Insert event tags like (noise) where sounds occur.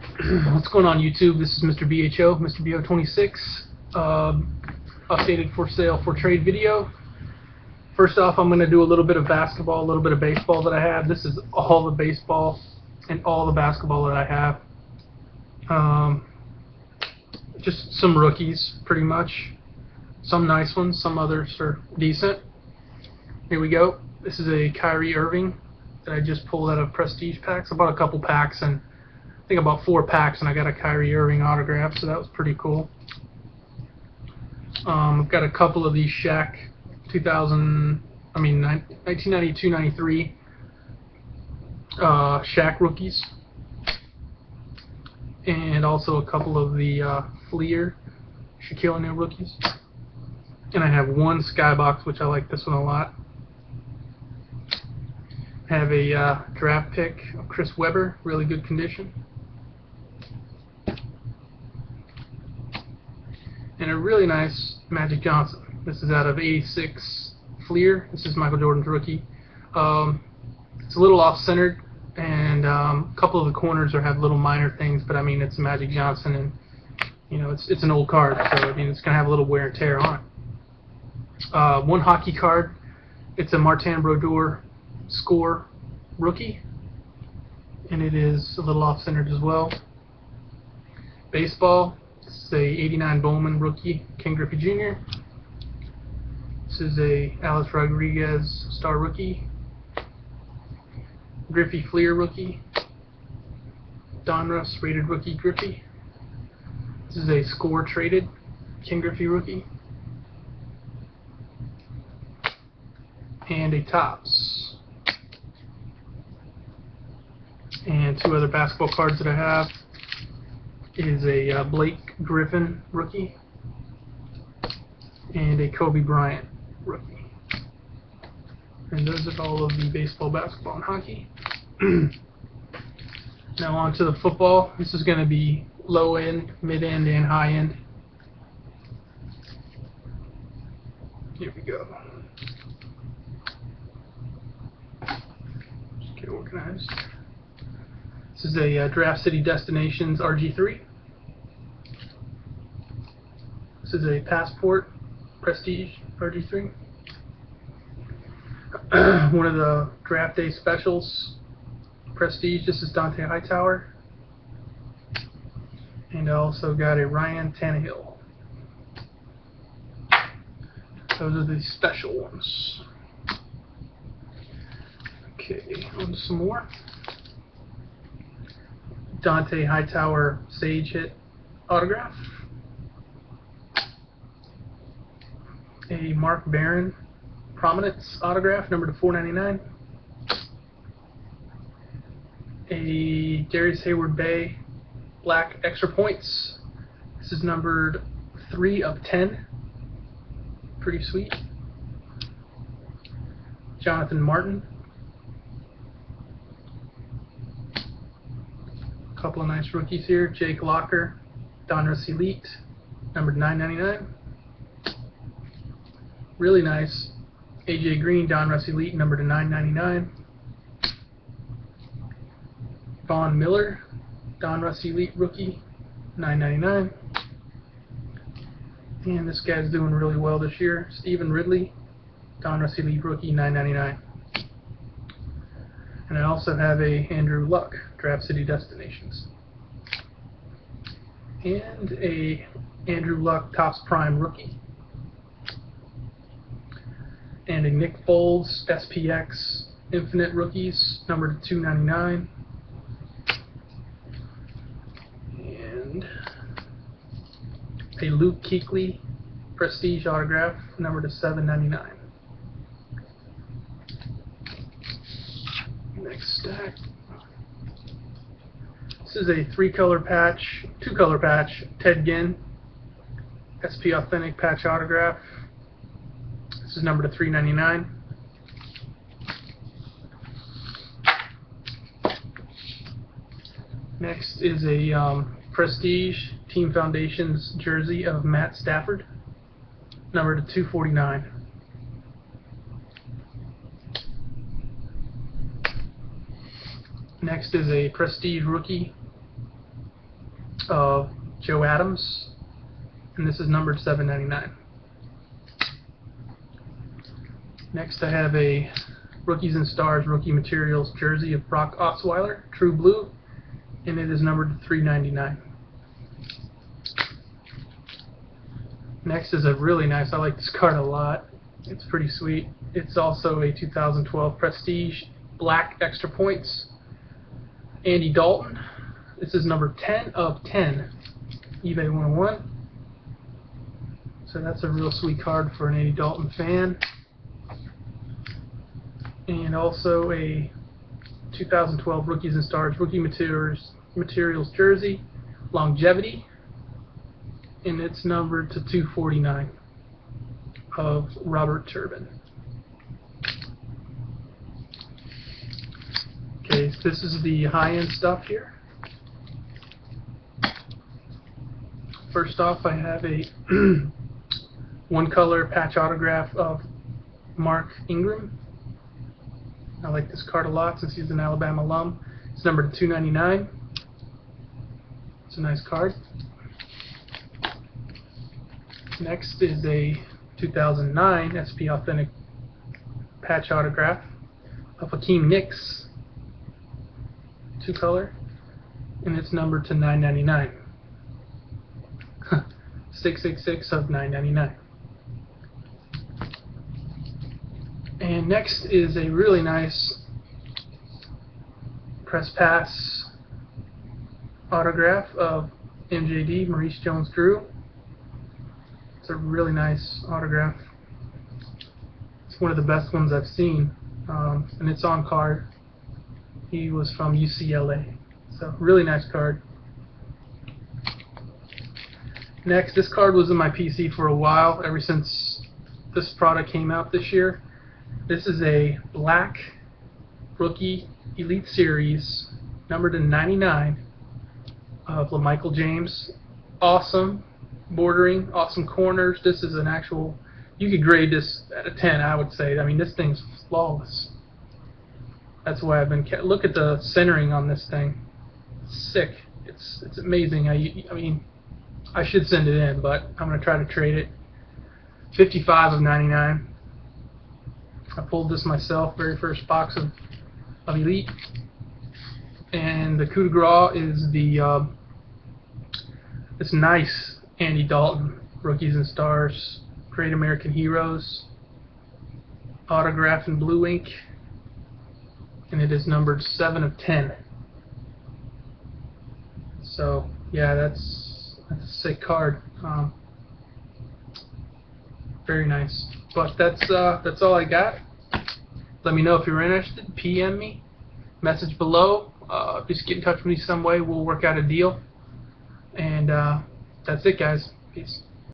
(clears throat) What's going on YouTube? This is Mr. BHO, Mr. BO26, um, updated for sale for trade video. First off, I'm going to do a little bit of basketball, a little bit of baseball that I have. This is all the baseball and all the basketball that I have. Um, just some rookies, pretty much. Some nice ones, some others are decent. Here we go. This is a Kyrie Irving that I just pulled out of Prestige packs. I bought a couple packs and think about four packs and I got a Kyrie Irving autograph, so that was pretty cool. Um, I've got a couple of these Shaq 2000, I mean 1992-93 uh, Shaq rookies, and also a couple of the uh, Fleer Shaquille O'Neal rookies. And I have one Skybox, which I like this one a lot have a uh, draft pick of Chris Webber, really good condition. A really nice Magic Johnson. This is out of 86 Fleer. This is Michael Jordan's rookie. Um, it's a little off-centered, and um, a couple of the corners are have little minor things, but I mean it's Magic Johnson, and you know it's it's an old card, so I mean it's gonna have a little wear and tear on it. Uh, one hockey card. It's a Martin Brodeur score rookie, and it is a little off-centered as well. Baseball, this is a 89 Bowman rookie, Ken Griffey Jr. This is a Alex Rodriguez star rookie, Griffey Fleer rookie, Donruss rated rookie Griffey. This is a score traded Ken Griffey rookie. And a Topps and two other basketball cards that I have is a uh, Blake Griffin rookie and a Kobe Bryant rookie. And those are all of the baseball, basketball, and hockey. (clears throat) now on to the football. This is going to be low end, mid end, and high end. Here we go. Just get organized. This is a uh, Draft City Destinations RG3. This is a Passport Prestige RG3. (clears throat) One of the Draft Day Specials Prestige. This is Dont'a Hightower. And I also got a Ryan Tannehill. Those are the special ones. Okay, on some more. Dont'a Hightower Sage Hit autograph. A Mark Barron Prominence autograph, number to 499. A Darrius Heyward-Bey Black Extra Points. This is numbered 3 of 10. Pretty sweet. Jonathan Martin A couple of nice rookies here. Jake Locker, Donruss Elite, numbered 999. Really nice. AJ Green, Donruss Elite, number to 999. Von Miller, Donruss Elite rookie, 999. And this guy's doing really well this year. Stevan Ridley, Donruss Elite rookie, 999. And I also have a Andrew Luck, Draft City Destinations. And a Andrew Luck Topps Prime rookie. And a Nick Foles SPX Infinite Rookies, number 299. And a Luke Kuechly Prestige autograph, number to 799. Next stack. This is a three color patch, two color patch, Ted Ginn, SP Authentic patch autograph. This is number to 399. Next is a um, Prestige Team Foundations jersey of Matt Stafford, number to 249. Next is a Prestige rookie of Joe Adams, and this is numbered 799. Next, I have a Rookies and Stars Rookie Materials jersey of Brock Osweiler, True Blue, and it is numbered 399. Next is a really nice, I like this card a lot. It's pretty sweet. It's also a 2012 Prestige Black Extra Points. Andy Dalton. This is number 10 of 10. eBay 101. So that's a real sweet card for an Andy Dalton fan. And also a 2012 Rookies and Stars Rookie Materials, Materials Jersey. Longevity and it's numbered to 249 of Robert Turbin. Okay, so this is the high-end stuff here. First off, I have a (clears throat) one-color patch autograph of Mark Ingram. I like this card a lot since he's an Alabama alum. It's numbered to 299. It's a nice card. Next is a 2009 SP Authentic patch autograph of Hakeem Nicks, two color, and it's numbered to 9.99. 666 (laughs) of 9.99. And next is a really nice press pass autograph of MJD, Maurice Jones-Drew. It's a really nice autograph. It's one of the best ones I've seen, um, and it's on card. He was from UCLA, so really nice card. Next, this card was in my PC for a while, ever since this product came out this year. This is a black rookie Elite Series, numbered in 99 of LaMichael James. Awesome bordering, awesome corners. This is an actual, you could grade this at a 10, I would say. I mean, this thing's flawless. That's why I've been, look at the centering on this thing. It's sick. It's, it's amazing. I, I mean, I should send it in, but I'm going to try to trade it. 55 of 99. I pulled this myself, very first box of, of Elite. And the coup de grace is the, uh, this nice Andy Dalton, Rookies and Stars, Great American Heroes, autograph in blue ink, and it is numbered 7 of 10. So, yeah, that's, that's a sick card. Um, very nice. But that's uh, that's all I got. Let me know if you're interested. PM me. Message below. Uh, just get in touch with me some way. We'll work out a deal. And uh, that's it, guys. Peace.